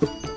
Oh.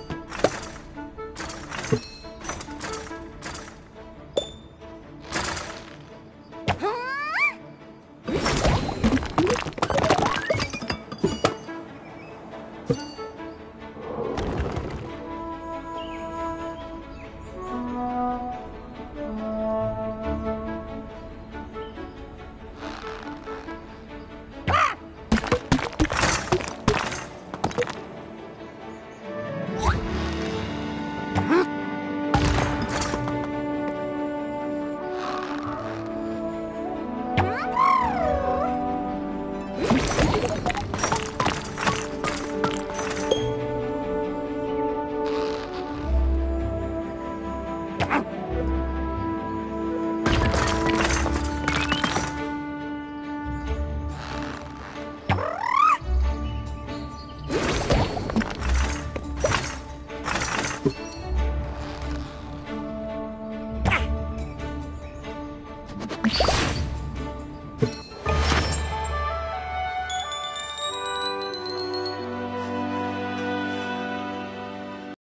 嗯。